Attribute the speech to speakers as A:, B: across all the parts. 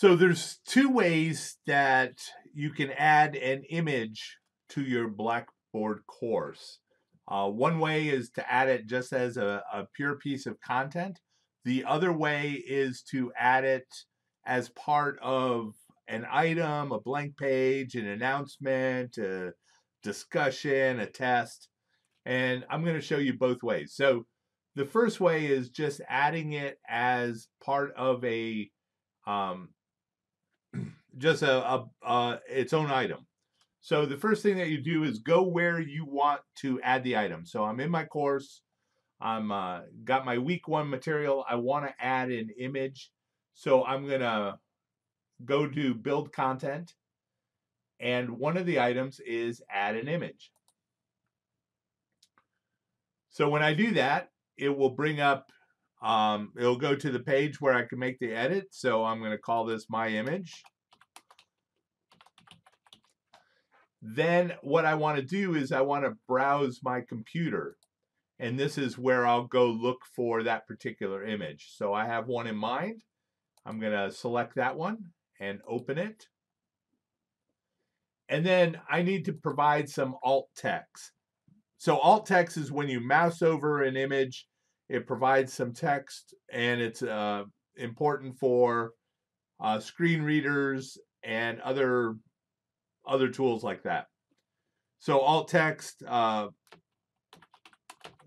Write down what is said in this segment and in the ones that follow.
A: So there's two ways that you can add an image to your Blackboard course. Uh, one way is to add it just as a, a pure piece of content. The other way is to add it as part of an item, a blank page, an announcement, a discussion, a test. And I'm going to show you both ways. So the first way is just adding it as part of a um, just a, a, a, its own item. So the first thing that you do is go where you want to add the item. So I'm in my course. I'm uh, got my week one material. I want to add an image. So I'm gonna go to build content. And one of the items is add an image. So when I do that, it will bring up, um, it'll go to the page where I can make the edit. So I'm going to call this my image. Then what I want to do is I want to browse my computer. And this is where I'll go look for that particular image. So I have one in mind. I'm going to select that one and open it. And then I need to provide some alt text. So alt text is when you mouse over an image, it provides some text and it's uh, important for uh, screen readers and other other tools like that. So alt text, uh,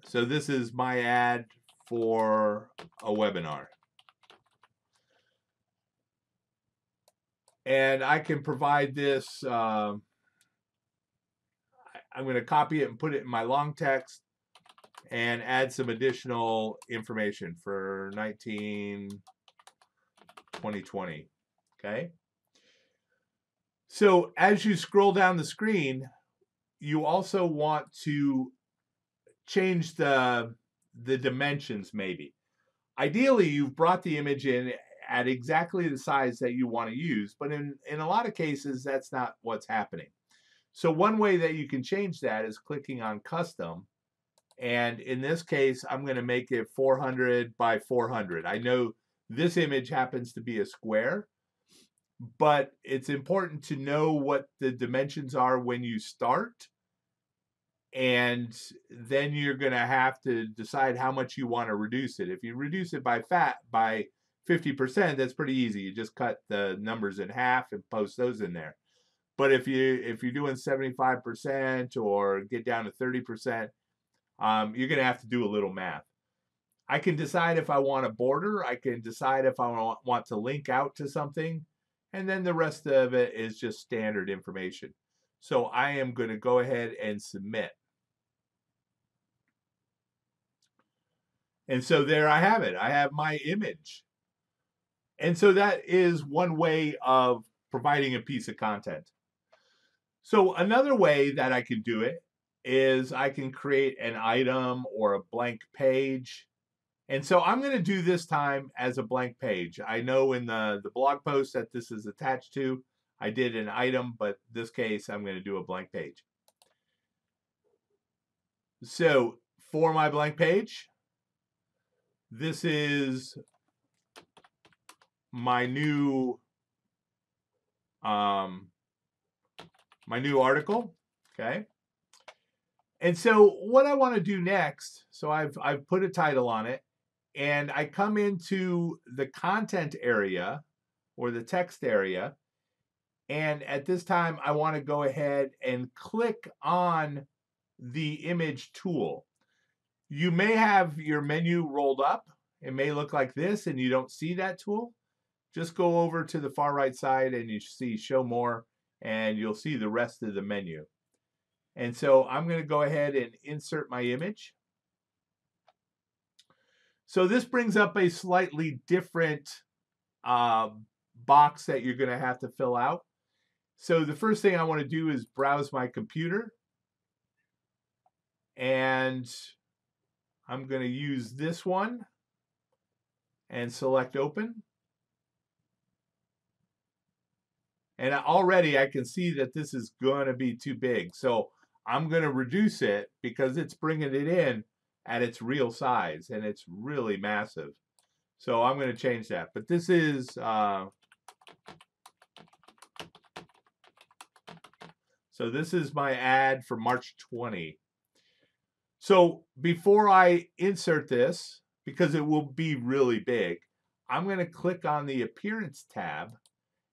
A: so this is my ad for a webinar. And I can provide this, uh, I'm going to copy it and put it in my long text and add some additional information for 19 2020. Okay. So as you scroll down the screen, you also want to change the the dimensions maybe. Ideally, you've brought the image in at exactly the size that you want to use, but in, in a lot of cases, that's not what's happening. So one way that you can change that is clicking on custom. And in this case, I'm going to make it 400 by 400. I know this image happens to be a square, but it's important to know what the dimensions are when you start and then you're going to have to decide how much you want to reduce it. If you reduce it by fat by 50% that's pretty easy. You just cut the numbers in half and post those in there. But if you if you're doing 75% or get down to 30% um, you're going to have to do a little math i can decide if i want a border i can decide if i want to link out to something and then the rest of it is just standard information. So I am going to go ahead and submit. And so there I have it. I have my image. And so that is one way of providing a piece of content. So another way that I can do it is I can create an item or a blank page and so I'm going to do this time as a blank page. I know in the, the blog post that this is attached to, I did an item, but this case I'm going to do a blank page. So for my blank page, this is my new um, my new article. Okay. And so what I want to do next, so I've I've put a title on it and I come into the content area or the text area. And at this time, I want to go ahead and click on the image tool. You may have your menu rolled up. It may look like this and you don't see that tool. Just go over to the far right side and you see show more and you'll see the rest of the menu. And so I'm going to go ahead and insert my image. So this brings up a slightly different uh, box that you're going to have to fill out. So the first thing I want to do is browse my computer. And I'm going to use this one and select open. And already I can see that this is going to be too big. So I'm going to reduce it because it's bringing it in at its real size and it's really massive. So I'm going to change that. But this is, uh, so this is my ad for March 20. So before I insert this, because it will be really big, I'm going to click on the Appearance tab,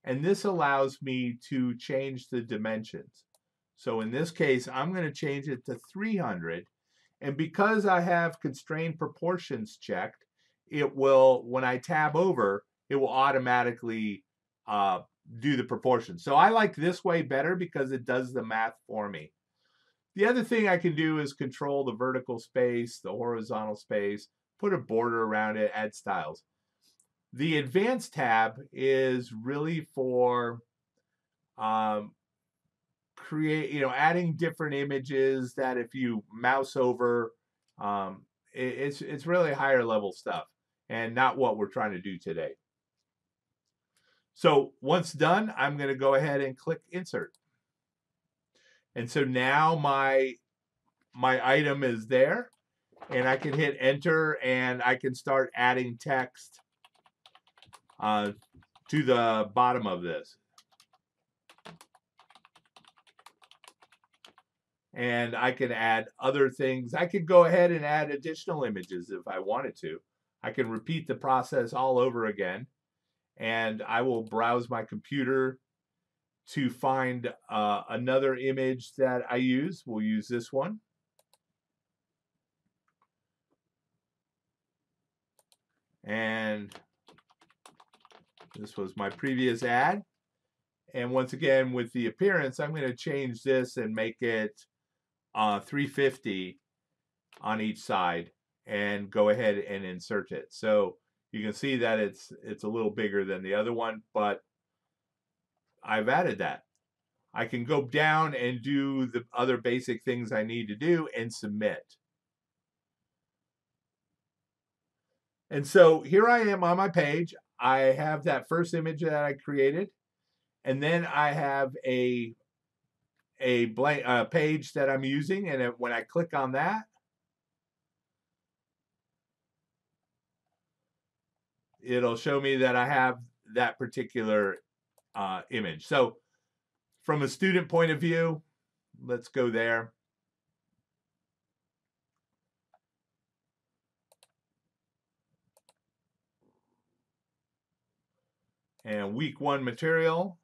A: and this allows me to change the dimensions. So in this case, I'm going to change it to 300, and because I have constrained proportions checked, it will, when I tab over, it will automatically uh, do the proportions. So I like this way better because it does the math for me. The other thing I can do is control the vertical space, the horizontal space, put a border around it, add styles. The advanced tab is really for um, create, you know, adding different images that if you mouse over, um, it, it's it's really higher level stuff and not what we're trying to do today. So once done, I'm going to go ahead and click insert. And so now my my item is there and I can hit enter and I can start adding text uh, to the bottom of this. And I can add other things. I could go ahead and add additional images if I wanted to. I can repeat the process all over again. And I will browse my computer to find uh, another image that I use. We'll use this one. And this was my previous ad. And once again, with the appearance, I'm going to change this and make it uh, 350 on each side and go ahead and insert it. So you can see that it's it's a little bigger than the other one, but I've added that. I can go down and do the other basic things I need to do and submit. And so here I am on my page. I have that first image that I created. And then I have a a blank uh, page that I'm using. And it, when I click on that, it'll show me that I have that particular uh, image. So from a student point of view, let's go there. And week one material.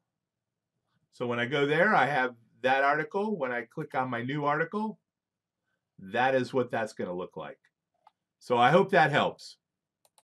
A: So when I go there, I have that article. When I click on my new article, that is what that's going to look like. So I hope that helps.